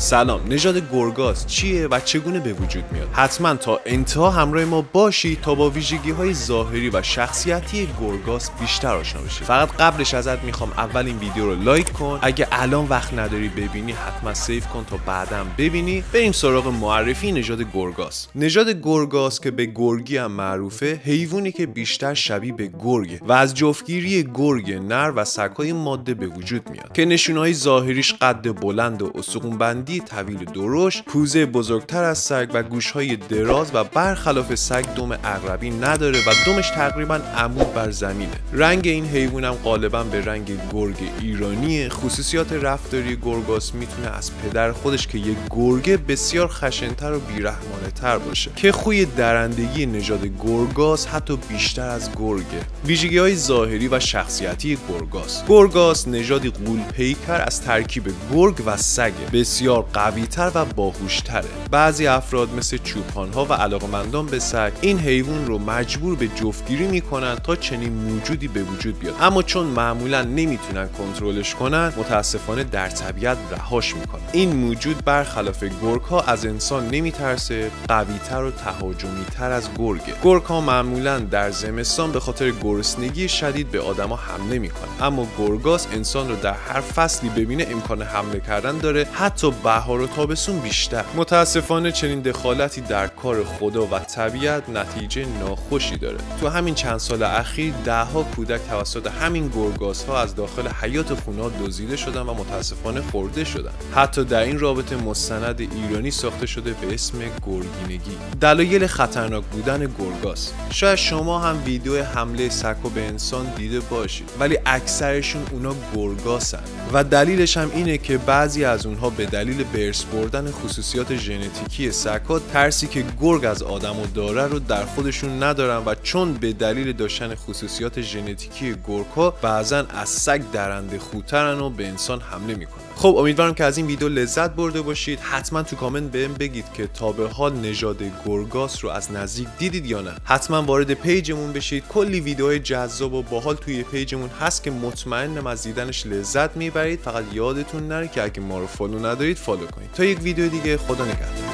سلام نژاد گرگاس چیه و چگونه به وجود میاد؟ حتما تا انتها همراه ما باشید تا با ویژگی های ظاهری و شخصیتی گرگاس بیشتر آشنا بشید فقط قبلش ازت می‌خوام اول این ویدیو رو like کن. اگه الان وقت نداری ببینی حتما save کن تا بعدم ببینی. بریم سراغ معرفی نژاد گرگاس نژاد گرگاس که به گرگی هم معروفه حیوانی که بیشتر شبیه به گرگه و از جفتگیری گرگ نر و سگهای ماده به وجود میاد. که نشونهای ظاهریش قد بلند و استخونبندی طویل درشت پوزه بزرگتر از سگ و گوشهای دراز و برخلاف سگ دم اقربی نداره و دمش تقریبا عمود بر زمینه. رنگ این حیوان هم غالبا به رنگ گرگ ایرانیه خصوصیات رفتاری گرگاس می‌تونه از پدر خودش که یک گرگه بسیار خشنتر و بیرحمانه تر باشه. که خوی درندگی نژاد گرگاس حتی بیشتر از گرگه ویژگی های ظاهری و شخصیتی گرگاس. گرگاس نژادی قول پیکر از ترکیب گرگ و سگه بسیار قویتر و باهوشتره. بعضی افراد مثل چوپانها و علاقمندان به سگ این حیوان رو مجبور به جفتگیری می‌کنن تا چنین موجودی به وجود بیاد. اما چون معمولا نمی‌تونن کنترلش کنن متاسفانه در طبیعت رهاش می‌کنن. این موجود برخلاف گرگ ها از انسان نمیترسه قویتر و تهاجمی تر از گرگه. گرگ ها معمولا در زمستان به خاطر گرسنگی شدید به آدما حمله می‌کنه اما گرگاس انسان رو در هر فصلی ببینه امکان حمله کردن داره. حتی بهار و تابستون بیشتر. متاسفانه چنین دخالتی در کار خدا و طبیعت نتیجه ناخوشی داره. تو همین چند سال اخیر دهها کودک توسط همین گرگاس ها از داخل حیات خونه دزدیده شدن و متاسفانه خورده شدن. حتی در این رابطه مستند ایرانی ساخته شده به اسم گرگینگی. دلایل خطرناک بودن گرگاس. شاید شما هم ویدیو حمله سکو به انسان دیده باشید ولی اکثرشون اونا گرگاسن. و دلیلش هم اینه که بعضی از اونها به دلیل برس بردن خصوصیات ژنتیکی سگها ترسی که گرگ از آدمو داره رو در خودشون ندارن و چون به دلیل داشتن خصوصیات ژنتیکی گرگها بعضا از سگ درنده خودترن و به انسان حمله می‌کنن. خب امیدوارم که از این ویدیو لذت برده باشید. حتما تو کامنت بهم بگید که تا به حال نژاد گرگاس رو از نزدیک دیدید یا نه. حتما وارد page مون بشید. کلی ویدیوهای جذاب و باحال توی page مون هست که مطمئنم از دیدنش لذت می‌برید. فقط یادتون نره که اگه ما رو follow ندارید follow کنید. تا یک ویدیو دیگه خدا نگهدار.